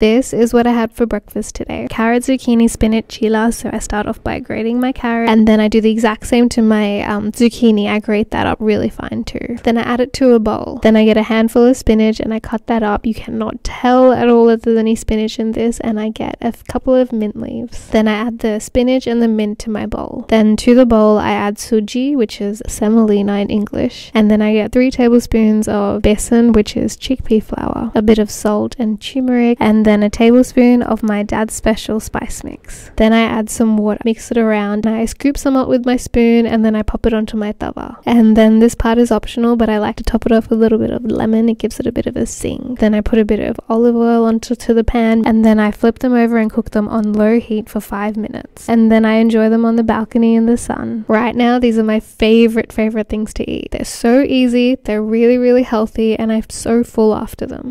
This is what I had for breakfast today. Carrot, zucchini, spinach, chila. So I start off by grating my carrot and then I do the exact same to my um, zucchini. I grate that up really fine too. Then I add it to a bowl. Then I get a handful of spinach and I cut that up. You cannot tell at all that there's any spinach in this and I get a couple of mint leaves. Then I add the spinach and the mint to my bowl. Then to the bowl I add suji, which is semolina in English. And then I get three tablespoons of besan, which is chickpea flour, a bit of salt and turmeric and then a tablespoon of my dad's special spice mix. Then I add some water, mix it around, and I scoop some up with my spoon and then I pop it onto my tawa. And then this part is optional, but I like to top it off with a little bit of lemon. It gives it a bit of a sing. Then I put a bit of olive oil onto to the pan and then I flip them over and cook them on low heat for five minutes. And then I enjoy them on the balcony in the sun. Right now, these are my favorite, favorite things to eat. They're so easy, they're really, really healthy, and I'm so full after them.